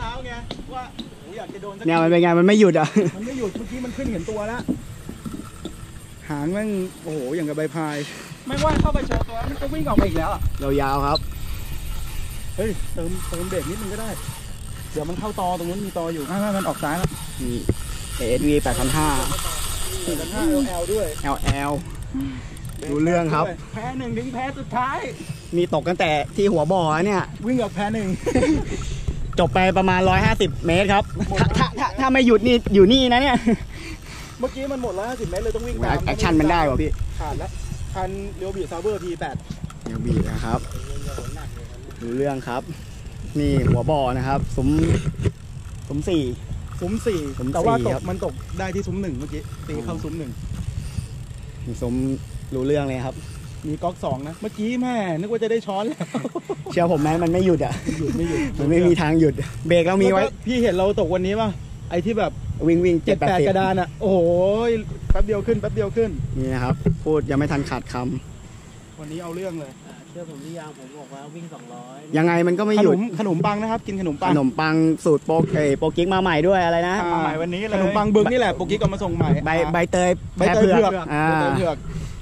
เช้าไงว่าโอ้อยากจะโดนสักเนี่ยมันเป็นไงมันไม่หยุดอะ มันไม่หยุดเมื่อกี้มันขึ้นเห็นตัวแล้วหางแม่งโอ้โหอย่างกับใบพายไม่ว่าเข้าไปโชว์ตัวมันก็วิ่งออกมาอีกแล้วอะยาวๆครับ เฮ้ยเติมเติมเบรกนิดนึงก็ได้ เดี๋ยวมันเข้าตอตรงนู้นมีตออยู่อ่ามันออกซ้ายแล้วนี่ ASV 8,500 สี่พันห้าแอลด้วย LL ดูเรื่องครับ แพ้หนึ่งถึงแพ้สุดท้าย มีตกตั้งแต่ที่หัวบ่อเนี่ย วิ่งกับแพ้หนึ่ง จบไปประมาณ 150 เมตรครับถ้าถ้าถ้าถ้าไม่หยุดนี่อยู่นี่นะเนี่ยเมื่อกี้มันหมดร้อยห้าสิบเมตรเลยต้องวิ่งตามแอคชั่นมันได้ว่ะพี่ขาดแล้วคันเรียวบีซาเบอร์ P8 เดี๋ยวบีนะครับดูเรื่องครับ นี่หัวบ่อนะครับสมสมสี่ซุ้มสี่ซุ้มแต่ว่าสี่ตครักบมันตกได้ที่ซุ้มหนึ่งเมื่อกี้ตีเข้าซุ้มหนึ่งสมรู้เรื่องเลยครับ มีก๊อกสองนะ เมื่อกี้แม่นึกว่าจะได้ช้อนแล้วเชื่อผมไหมมันไม่หยุดอะหยุดไม่หยุดมันไม่มีทางหยุด เบรกเรามีไว้แล้วก็พี่เห็นเราตกวันนี้ป่ะไอ้ที่แบบวิ่งวิ่งเจ็เจ็ดดแปแปดดกระดานอะ โอ้โหแป๊บเดียวขึ้นแป๊บเดียวขึ้นนี่นะครับ พูดยังไม่ทันขาดคำวันนี้เอาเรื่องเลยเชื่อผมหรือยังผมบอกว่าวิ่ง200ยังไงมันก็ไม่ขหนยุดมขนมปังนะครับ กินขนมขปังนมปังสูตรโปกเอยโปกิกมาใหม่ด้วยอะไรนะมาใหม่วันนี้เลยขนมปังบึกนี่แหละโปรกิกเอามาส่งใหม่ใบใบเตยใบแพ้เตยเผืเผืออกกอ่าใบเตยเผือก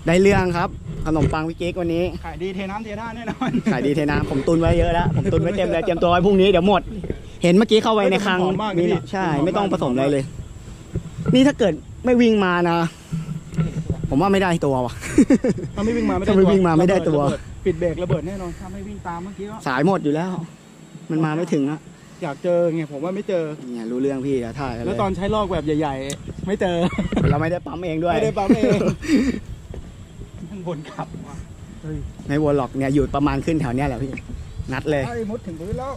ได้เรื่องครับ ขนมปังพี่กิ๊กวันนี้ ขายดีเทน้ำเทท่าแน่นอนขายดีเทน้ำผมตุนไว้เยอะแล้ว ผมตุนไว้เต็มเลยเตรียมตัวไว้พรุ่งนี้เดี๋ยวหมด เห็นเมื่อกี้เข้าไปในคลังหอมมากนี่พี่เนี่ยใช่หอมมากไม่ต้องผสมอะไรเลย นี่ถ้าเกิดไม่วิ่งมานะ ผมว่าไม่ได้ตัวว่ะ ถ้าไม่วิ่งมาไม่ได้ถ้าไม่วิ่งมาไม่ได้ตัว ระเบิปิดเบรกระเบิดแน่นอนถ้าไม่วิ่งตามเมื่อกี้ก็สายหมดอยู่แล้ว มันมาไม่ถึงอะอยากเจอไงผมว่าไม่เจอ เนี่ยรู้เรื่องพี่แล้วถ่ายแล้วตอนใช้ลอกแบบใหญ่ ๆ ไม่เจอ เราไม่ได้ปั๊มเองด้วย ไม่ได้ปั๊มเอง ข้างบนขับว่ะเฮ้ยไม่วนหรอกเนี่ยอยู่ประมาณขึ้นแถวเนี้ยแหละพี่ นัดเลย ไอ้มดถึงพื้นแล้ว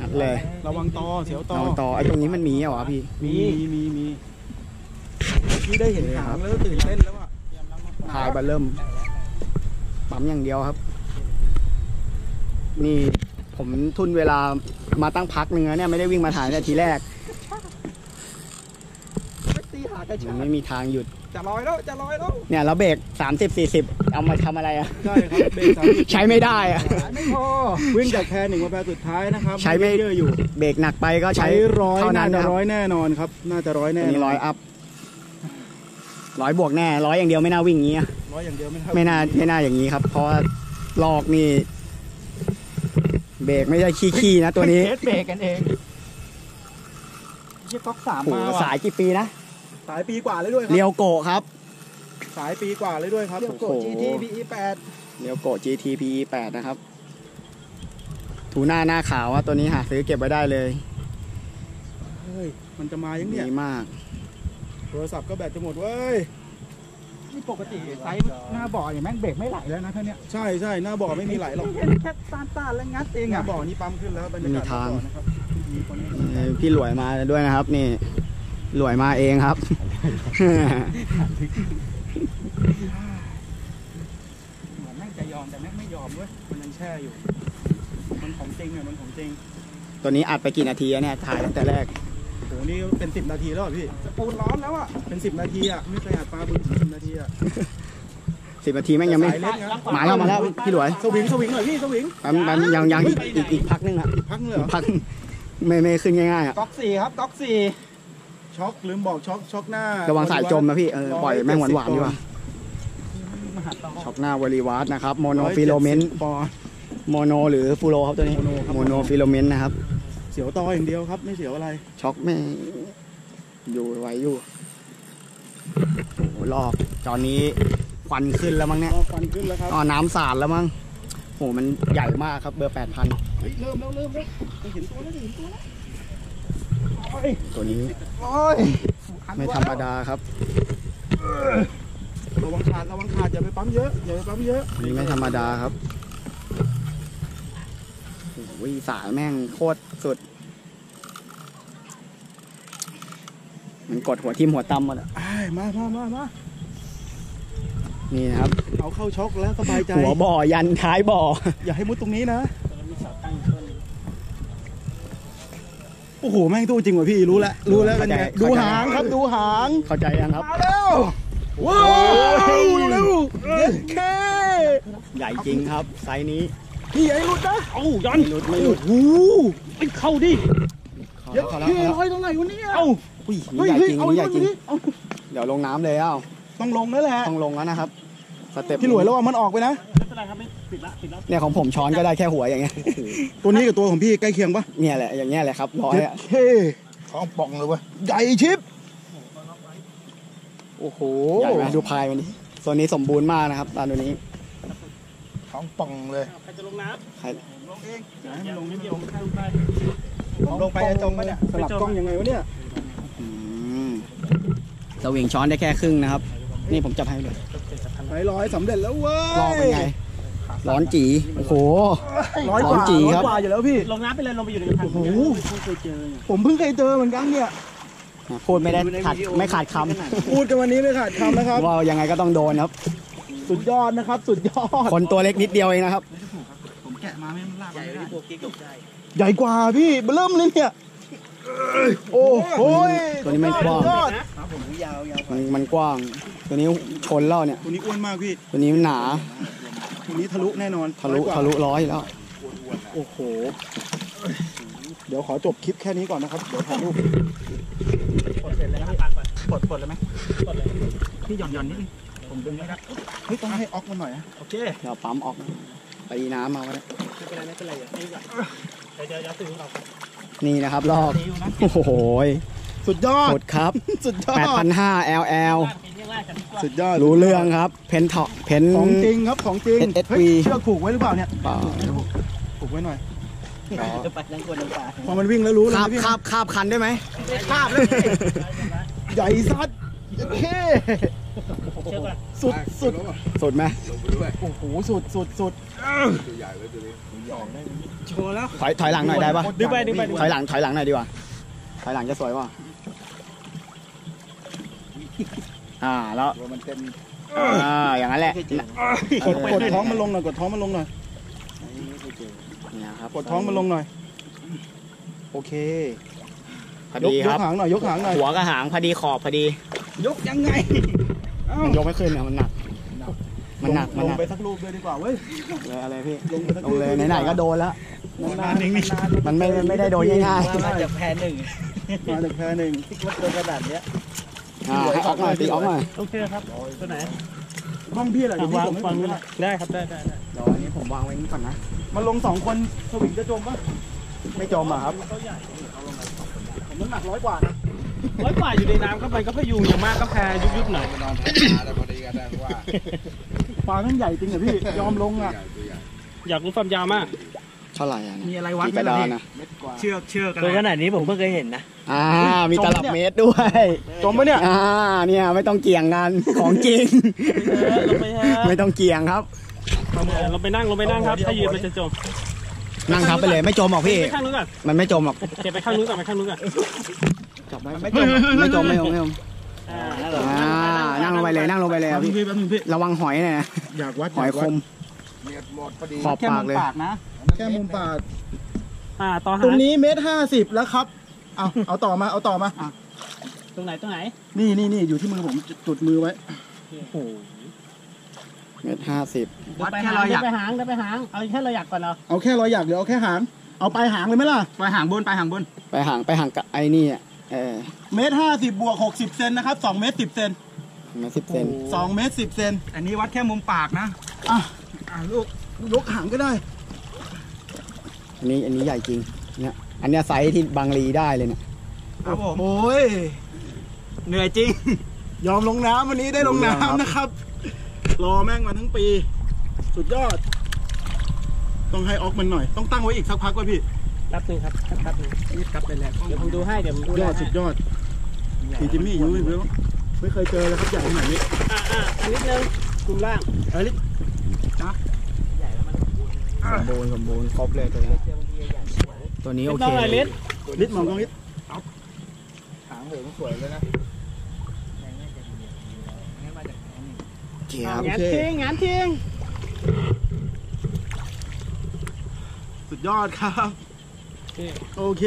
นัดเลยระวังตอเสียวตอเอาต่อไอ้ตรงนี้มันมีเหรอพี่ มีมีมีเมื่อกี้ได้เห็นหางแล้วตื่นเต้นแล้วอะพายบัลเริ่มปั๊มอย่างเดียวครับ นี่ผมทุนเวลามาตั้งพักหนึ่งแล้วเนี่ยไม่ได้วิ่งมาถ่ายแต่ทีแรก ตีหากระมัชานกไม่มีทางหยุด จะลอยแล้วจะลอยแล้วเนี่ยเราเบรก30 40เอามาทำอะไรอะใช่ครับเบรกสามสิบใช้ไม่ได้อะไม่พอวิ่งจากแพรหนึ่งมาแพรสุดท้ายนะครับใช้ไม่ เยอะอยู่เบรกหนักไปก็ใช้ใช้ร้อยเท่าน่านั้นจะนะครับร้อยแน่นอนครับ น่าจะร้อยอัแน่นนี้ร้อยอัพร้อยบวกแน่ร้อยอย่างเดียวไม่น่าวิ่งอย่างงี้อะร้อยอย่างเดียวไม่เท่าไม่น่าไม่น่าอย่างนี้ครับ เพราะว่าลอกนี่ เบรกไม่ใช่ขี้ๆนะตัวนี้เทสเบรกกันเองเยี่ยก๊อกสามโอ้โหมาว่ะสายกี่ปีนะ สายปีกว่าเลยด้วยครัเรียวโกะครับสายปีกว่าเลยด้วยครับโอ้โห GT PE 8เรียวโกะ GT PE 8นะครับถูหน้าหน้าขาวอะตัวนี้หาซื้อเก็บไว้ได้เลยเฮ้ยมันจะมายังเนี่ยดีมาก โทรศัพท์ก็แบตจะหมดเว้ยนี่ปกติไซส์หน้าบ่ออย่างแม่งเบรกไม่ไหลแล้วนะท่านเนี้ยใช่ใช่หน้าบ่อไม่มีไหลหรอกแค่ตานตานแล้วงัดเองหน้าอะบ่อนี่ปั๊มขึ้นแล้วบรรยากาศมีทางหน้บ่อนะครับมีคนนี้เอ่อพี่หลวยมาด้วยนะครับนี่ หลวยมาเองครับ เหมือนแม่งจะยอมแต่แม่งไม่ยอมเว้ยมันยังแช่อยู่ มันของจริงอะมันของจริงตัวนี้อัดไปกี่นาทีอะเนี่ยถ่ายตั้งแต่แรก โหนี่เป็นสิบนาทีแล้วอะพี่ปูนร้อนแล้วอะเป็นสิบนาทีอะไม่เคยอัดปลาบึ้งสิบนาทีอะสิบนาทีแม่งยังไม่สายเล่นครับมาแล้วมาแล้วพี่หลวยสวิงสวิงหน่อยพี่สวิงแป๊บแป๊บยังยังอีกอีกอีกพักนึงอะพักเลยอีเหรกอพักไม่ไม่ขึ้นง่ายๆอะก๊อกสี่ครับก๊อกสี่ ช็อกลืมบอกช็อกช็อกหน้าระวังสายจมนะพี่เออปล่อยแม่งหวานๆดีกว่ามหาตช็อกหน้าวอลีวัตนะครับโมโนฟิโลเมนต์ปอนด์โมโนหรือฟูโรครับตัวนี้โมโนครับโมโนฟิโลเมนต์นะครับ เสียวตออย่างเดียวครับ ไม่เสียวอะไร ช็อกไม่อยู่ไหวอยู่โอ้โหลอกตอนนี้ควันขึ้นแล้วมั้งเนี่ยรอควันขึ้นแล้วครับอ๋อน้ำสาดแล้วมั้งโหมันใหญ่มากครับเบอร์แปดพันเฮ้ยเริ่มแล้วเริ่มแล้วจะเห็นตัวแล้วจะเห็นตัวแล้วโอ้ย ตัวนี้โอ้ยไม่ธรรมดาครับระวังขาดระวังขาดอย่าไปปั๊มเยอะอย่าไปปั๊มเยอะอันนี้ไม่ธรรมดาครับโอ้ยสายแม่งโคตรสุด มันกดหัวทิ่มหัวตำหมดอะอ้ายมามามามานี่นะครับ เอาเข้าช็อกแล้วสบายใจ หัวบ่อยันท้ายบ่อ อย่าให้มุดตรงนี้นะ โอ้โหแม่งตู้จริงว่ะพี่รู้แล้วรู้แล้วเป็นไงดูหางครับดูหางเข้าใจยังครับมาแล้วว้าวเร็วเย้แค่ใหญ่จริงครับไซส์นี้พี่ไอ้หลุดนะเอ้าย้อนไม่หลุดไม่หลุดโอ้โหไปเข้าดิเดี๋ยวพอแล้วพี่พอแล้วร้อยเท่าไหร่วันนี้เอ้าอุ้ยเฮ้ยนี่ใหญ่เฮ้ยจริงเอานี่ใหญ่จริงดิเอาเดี๋ยวลงน้ำเลยเอ้าต้องลงแล้วแหละต้องลงแล้วนะครับสเต็ปพี่หลวยระวังมันออกไปนะไม่เป็นไรครับ ไม่ปิดละปิดละเนี่ยของผมช้อนก็ได้แค่หัวอย่างเงี้ยตัวนี้กับตัวของพี่ใกล้เคียงปะเนี่ยแหละอย่างเงี้ยแหละครับร้อยอะเฮ้ท้องป่องเลยเว้ยใหญ่ชิปโอ้โหใหญ่ไหมดูพายมันดิส่วนนี้สมบูรณ์มากนะครับตอนตัวนี้ท้องป่องเลยใครจะลงน้ใครลงเองอย่าให้มันลงนี่ำมันเดี๋ลยวงใครลงไปผมลงไปจะจมปะเนี่ยสลับกล้องยังไงวะเนี่ยอืมสวิงช้อนได้แค่ครึ่งนะครับ นี่ผมจับให้เลยไหลร้อยสำเร็จแล้วเว้ยลองเป็นไง ร้อนจีโอ้โห ร้อยกร้อว่านจีร้อยครับกว่าอยู่แล้วพี่ ลงน้ำไปเลยลงไปอยู่ในกระถางโอ้โห ไม่เคยเจอเนี่ยผมเพิ่งเคยเจอเหมือนกันเนี่ย พูดไม่ได้ขาดไม่ขาดคพูดกันวันนี้ไม่ขาดคำนะครับำว่ายังไงก็ต้องโดนครับ สุดยอดนะครับ สุดยอด คนตัวเล็กนิดเดียวเองนะครับ ผมแกะมาไม่ลากใหญ่ที่ตัวกิ๊กตกใจใหญ่กว่าพี่เริ่มเลยเนี่ย โอ้โหตัวนี้ไม่กว้าง สุดยอดมันมันกว้าง ตัวนี้ชนแล้วเนี่ย ตัวนี้อ้วนมากพี่ ตัวนี้มันหนา ตัวนี้ทะลุแน่นอนทะลุร้อยกว่าทะลุร้อยแล้ว โอ้โห เดี๋ยวขอจบคลิปแค่นี้ก่อนนะครับ เดี๋ยวถ่ายรูปปลดเสร็จแล้วปาดก่อนปลดปลดเลยไหมปลดเลยพี่หย่อนหย่อนนิดนึงผมดึงไม่ได้เฮ้ยต้องให้ออกมาหน่อยนะโอเคเดี๋ยวปั๊มออกตีน้ำมาไว้ไม่เป็นไรไม่เป็นไรเดี๋ยวนี่ก่อนเดี๋ยวเดี๋ยวเดี๋ยวตื่นออกนี่นะครับรอบตีอยู่นะโอ้โหสุดยอดสุดครับ สุดยอด 8,500 LL ปีนี้แรกกันดีกว่า สุดยอดรู้เรื่องครับ เพนเทาะเพน ของจริงครับของจริง SSV เฮ้ยเชือกผูกไว้หรือเปล่าเนี่ยเปล่า ผูกไว้หน่อยจะไปนั่งกวนน้ำตาพอมันวิ่งแล้วรู้เลยคาบนะพี่คาบคาบคันได้ไหมภาพเลยใหญ่ซัดโอเคเชื่อก่อนสุดสุดสุดไหมโอ้โหสุดสุดสุดโชว์แล้วถอยถอยหลังหน่อยได้ปะดึงไปดึงไปดึงถไปอยหลังถอยหลังหน่อยดีกว่าถอยหลังจะสวยป่ะ อ่าแล้วมันเต็มอ่าอย่างนั้นแหละกดกดท้องมันลงหน่อยกดท้องมันลงหน่อยเนี่ยครับกดท้องมันลงหน่อย โอเคพอยกดียคกรับหางหน่อยยกหางหน่อยหัวกับหางพอดีขอบพอดี ยกยังไงเอ้ามันยกไม่ขึ้นเนี่ยมันหนักมันหนักมันลงหนักไปสักรูปเลยดีกว่าเว้ยเลยอะไรพี่ลงไปสักลรูงปเลยไหนๆก็โดนแล้วนานๆนานๆมันไม่ไม่ได้โดนง่ายมาจากแพนหนึ่งมาจากแพรหนึ่งว่าตัวกระดาษเนี้ยๆ อ่าให้ออกหน่อยตีออกหน่อยโอเคครับตัวไหนบ้องพี่แหละเดี๋ยวพี่วางส่งให้วางผมนู้นนะได้ครับได้ได้ได้เดี๋ยวอันนี้ผมวางไว้นี่ก่อนนะมันลงสองคนสวิงจะจมปะไม่จมอะครับผมน้ำหนักร้อยกว่านะร้อยกว่าอยู่ในน้ำก็ไปก็พยุงอย่างมากก็แพยุบยุบๆหน่อยปลาทั้งใหญ่จริงเหรอพี่ยอมลงอะ อยากรู้ความยาวมากเท่าไหร่อะมีอะไรวัดกี่ไหกมระล่ะดานพี่นะเชือกเชือกตัวขนาดนี้ผมเพิ่งเคยเห็นนะอ่ามีตลับเมตรด้วยจมปะเนี่ยอ่าเนี่ยไม่ต้องเกี่ยงกันของจริงลงไปฮะไม่ต้องเกี่ยงครับลงไปนั่งลงไปนั่งครับถ้ายืนมันจะจมนั่งทับไปเลยไม่จมหรอกพี่ไปข้างนู้นก่อนมันไม่จมหรอกเก็บไปข้างนู้นก่อนไปข้างนู้นก่อนจับได้ไม่จมไม่จมไม่จมไม่จมอ่าอ่านั่งลงไปเลยนั่งลงไปเลยแป๊อะบนึงพี่พี่แป๊บนึงพี่ระวังหอยหน่อยนะอยากวัดหอยคม ขอบแค่ปามุกมเลย ปากนะ แค่มุมปากอ่าต่อหาตรงนี้เมตรห้าสิบแล้วครับ เอาเอาต่อมาเอาต่อมา ตรงไหนตรงไหนนี่นี่นี่อยู่ที่มือผมจุดมือไว้โอ้โหเมตรห้าสิบวัดแค่เราอยากไปหางเดินไปหางเอาแค่เราอยากก่อนเนาะเอาแค่รอยหยักหรือเอาแค่หาง เอาปลายหางเลยไหมล่ะปลายหางบนปลายหางบนไปห่างไปห่างกับไอ้นี่อะเออเมตรห้าสิบบวกหกสิบเซนนะครับสองเมตรสิบเซนมาสิบเซนสองเมตรสิบเซนอันนี้วัดแค่มุมปากนะอะ อะลูกยกหางก็ได้ อันนี้อันนี้ใหญ่จริง เนี่ยอันเนี้ยไซส์ที่บางรีได้เลยเนี่ยครับผมโอ้ยเหนื่อยจริง ยอมลงน้ำวันนี้ได้ลงน้ำนะครับ รอแม่งมาทั้งปี สุดยอด ต้องให้ออกมันหน่อย ต้องตั้งไว้อีกสักพักว่าพี่แป๊บนึงครับแป๊บนึงนี่กลับไปแล้วเดี๋ยวผมดูให้เดี๋ยวผมดูยอดให้สุดยอดพี่จิมมี่ยังไม่รู้ไม่เคยเจอเลยครับใหญ่ขนาดนี้อ่าอ่าอันนิดนึงกลุ่มล่างเอ้ย สมบูรณ์สมบูรณ์ครบเลยตัวนี้ตัวนี้โอน้เคองอะไรลิศลิดมองกล้องลิดโอเคครับงานทิ้งงานทิ้งสุดยอดครับโอเค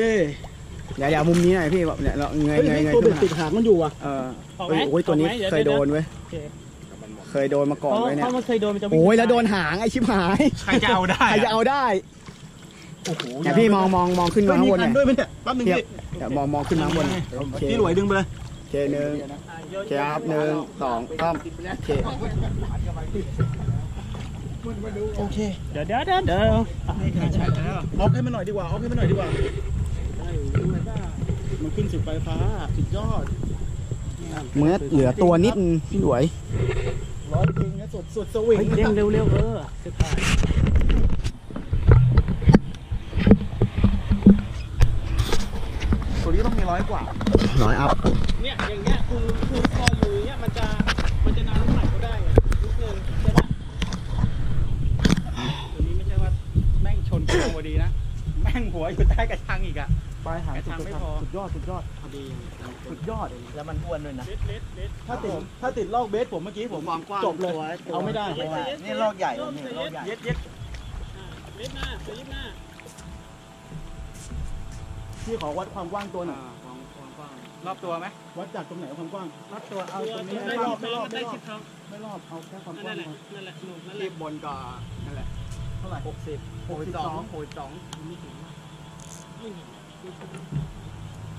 เดี๋ยวเดี๋ยวมุมนี้หน่อยพี่แบบเนี่ยเราเงยเฮ้ยเงยเงยตัวขึ้เบ็นดมาติดหางมันอยู่อะเออออกไหมเอ้ยโอ้ยตัวนี้ออกไหมเคยโดนเว้ยโอ เคเคยโดนมาก่อนเพราะเว้ยเนี่ยเพราะมันเคยโดนมันจะวิ่งโอ้ยแล้วโดนหางไอชิบหายใครจะเอาได้ใครจะเอาได้โอ้โหเนี่ยพี่มองมองมองขึ้นมาข้างบนเฮ้ยเนี่มียคัด้วยไหมเนี่ยแป๊บนึงเทียบพี่เดี๋ยวมองมองขึ้นมาข้างบนโอเคพี่หลวยดึงไปเลยโอเคหนึ่งโอเคครับหนึ่งสองสามโอเคโอเคเดี๋ยวเดี๋ยวเดี๋ยวเดี๋ยวออกให้มันหน่อยดีกว่าออกให้มันหน่อยดีกว่ามันขึ้นสุดไฟฟ้าสุดยอดเมื่อเหลือตัวนิดนึงพี่หลวย ร้อยจริงนะสุดสุดสวิงเฮ้ยเร็วเร็วเร็วเออสุดท้ายตัวนี้ต้องมีร้อยกว่า น้อยอัพเนี่ยอย่างเงี้ยคุณคุณพออยู่อย่างเงี้ยมันจะมันจะนานเท่าไหร่ก็ได้ไงนิดนึงใช่ปะตัวนี้ไม่ใช่ว่าแม่งชนกูพอดีนะ แม่งหัวอยู่ใต้กระชังอีกอะปลายหางกระชังไม่พอสุดยอดสุดยอดพอดี สุดยอดแล้วมันอ้วนด้วยนะ ถ้าติดถ้าติดลอกเบสผมเมื่อกี้ผมจบเลย เอาไม่ได้นี่ลอกใหญ่นี่ลอกใหญ่เย็ดเย็ดเล็บหน้าเล็บหน้าพี่ขอวัดความกว้างตัวหน่อยรอบตัวไหมวัดจากตรงไหนความกว้างรอบตัวเอาตรงนี้ไม่รอบไม่รอบได้ชิดท้องไม่รอบเอาแค่ความกว้านั่งนแหละพอนั่นแหละหนุ่มนั่นแหรีละบบนก่อนนั่นแหละเท่าไหร่หกสิบหกสิบสองหกสองหกสิบสอง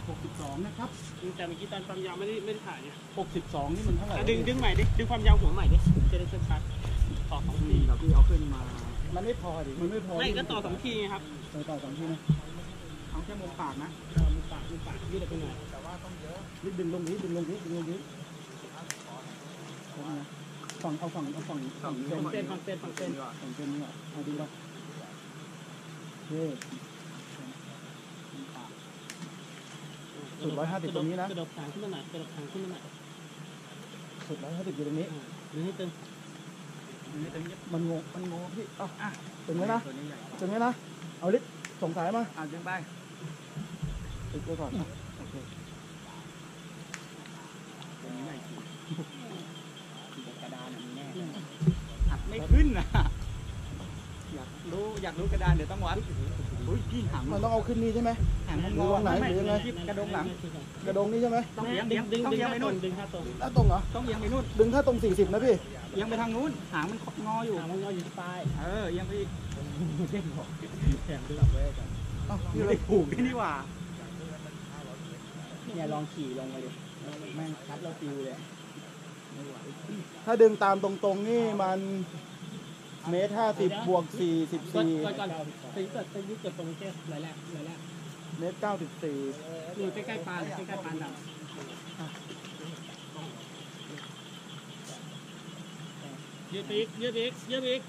นะครับ แต่เมื่อกี้ตอนความยาวไม่ได้ไม่ได้ถ่ายเนี่ยหกสิบสองนี่มันเท่าไหร่อะดึงดึงใหม่ดิ ดึงความยาวหัวใหม่ดิ จะได้ชัดๆต่อสองทีเดี๋ยวพี่เอาขึ้นมา มันไม่พอดิ มันไม่พอ ไม่ก็ต่อสองทีไงครับเออต่อสองทีนะเอาแค่มุมปากนะมุมปากมุมปากยืดออกไปหน่อยนิดดึงลงนี้ดึงลงนี้ดึงลงนี้ฝั่งเอาฝั่งเอาฝั่งฝั่งเส้นฝั่งเส้นฝั่งเส้นฝั่งเส้นฝั่งเส้นนี่อะเอาดีป่ะโอเค สุดร้อยห้าสิบตรงนี้นะกระดกหางขึ้นมาหน่อยกระดกหางขึ้นมาหน่อยสุดร้อยห้าสิบอยู่ตรงนี้หรือให้ตึงมันงงมันงงพี่เอ้าอะถึงไหมนะถึงไหมนะเอาลิส่งสายมาอ่าดึงไปติดไว้ก่อนอะโอเคกระดานมีแน่หักไม่ขึ้นนะอยากรู้อยากรู้กระดานเดี๋ยวต้องวัด อุ้ยพี่หางมันต้องเอาขึ้นนี่ใช่ไหมหางมันหงรืออตรงไหนไม่หรือยังไงกระดงหลัง กระดงนี่ใช่ไหมต้องดึงดึงดึงห้าตรงดึงห้าตรงแล้วตรงเหรอต้องเอียงไปนู่นดึงถ้าตรง40นะพี่เอียงไปทางนู้นหางมันงออยู่หางมันก็อยู่ที่ปลายเออเอียงไปอีกแข่งด้วยกับเว้ยกันเอ้าพี่ไม่เลได้ยผูกนี่นี่หว่าเนี่ยลองขี่ลงมาดิแม่งคัดแล้วฟิวเลยถ้าดึงตามตรงๆนี่มัน เมตรห้าสิบบวกสี่สิบก่อนสี่ก่อนก่อนตีเกิดตีเกิดตรงนี้แค่รายแรกรายแรกเมตรเก้าสิบสี่อยู่ใกล้ๆปลาใกล้ๆปลาดำยืดอีกยืดอีกยืดอีก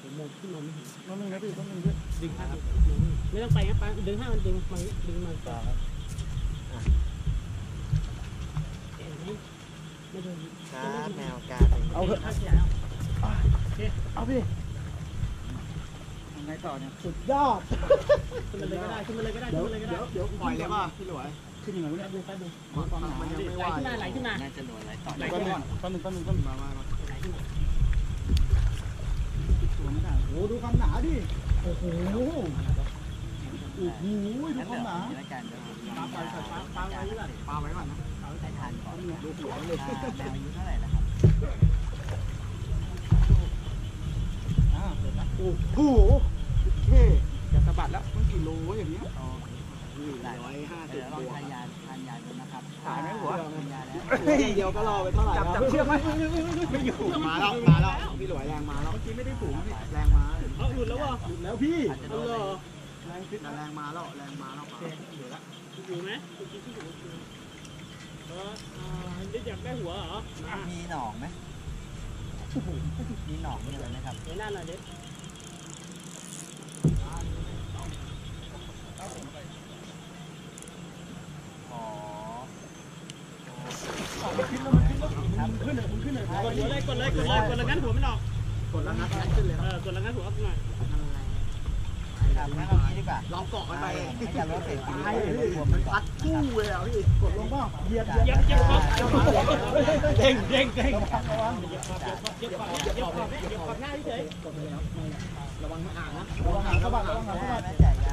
ผมมองขึ้นมาไม่เห็นนั่นนึงนะพี่นั่นนึงพี่ดึงห้าไม่ต้องไปครับปลาดึงห้ามันดึงมันดึงมันต่อไม่โดน ครับแนวการเอาเถอะข้าเสียแล้ว เอาพี่ยังไงต่อเนี่ย สุดยอด ขึ้นมาเลยก็ได้ ขึ้นมาเลยก็ได้เดี๋ขึ้ยวนมาเลยก็ได้เดี๋ยวเดี๋ยวปล่อยเลยป่ะพี่หลวยขึ้นยังไงวะเนี่ยดึงไปดึงมันยังไม่ไหลว่าขึ้นมาไหลขึ้นมาน่าจะหลวยไหลต่อไหลแป๊บขึ้นนึมางแป๊บนึงแป๊บนึงแป๊บนึงมามามาไหลขึ้นมาตัวไม่ได้โอ้โหดูความหนาดิ โอ้โห โอ้โหดูความหนาแล้วกันเดี๋ยวปลาปลาปลาปลาไว้ก่อนปลาไว้ก่อนนะใส่ทานก่อนดูหัวเลยแมวอายุเท่าไหร่แล้วครับ อ่าเสร็จแล้ว โอ้โหเท่จะสะบัดแล้วมันกี่โลวะอย่างเงี้ยร้อยห้าสิเดี๋บยวลองบวกทานยาทานยาดูนะครับถ่ายไหมหัวทานยาแล้วเฮ้ยเดียวก็รอไปเท่าไหร่จับแล้วจับเชือกไหมไม่อยู่มาแล้วมาแล้วพี่หลวยแรงมาแล้วเมื่อกี้ไม่ได้ผูกพี่แรงมาเอาหลุดแล้ววะแล้วพี่เอาเลยแรงขึ้นแรงมาแล้วแรงมาแล้วมาเหลือละอยู่ไหมเอออ่าอยากได้หัวเหรอมามีหนองไหมมีหนองมีอะไรไหมครับเดี๋ยวหน้าหน่อยดิ อ๋อ ขึ้นเลยขึ้นเลย กดหัวเลยกดเลยกดเลยกดแล้วงั้นหัวมันออกกดแล้วงัดขึ้นเลยเออกดแล้วงั้นหัวออกหน่อยครับงั้นเอางี้ดีกว่าลองเกาะกันไปให้จับรถเสร็จตายมันพัดคู่เลยอะพี่กดลงเปล่าเหยียบเย็บเย็บคอเด้งเด้งเด้งเย็บคอเย็บคอเย็บคอเย็บคอหน้าเยระวังหางสะบัดระวังหางสะบัดแม่จ่ายยาไม่เกี่ยวมันตีหรอกพี่แล้วก็อย่าบำรุงที่มาหัวออกไปเลยแล้วไม่ได้คิวนี่น้องอมาเฮ้ยวู้ฮู้เป็นเป็นเสียงตีพี่หล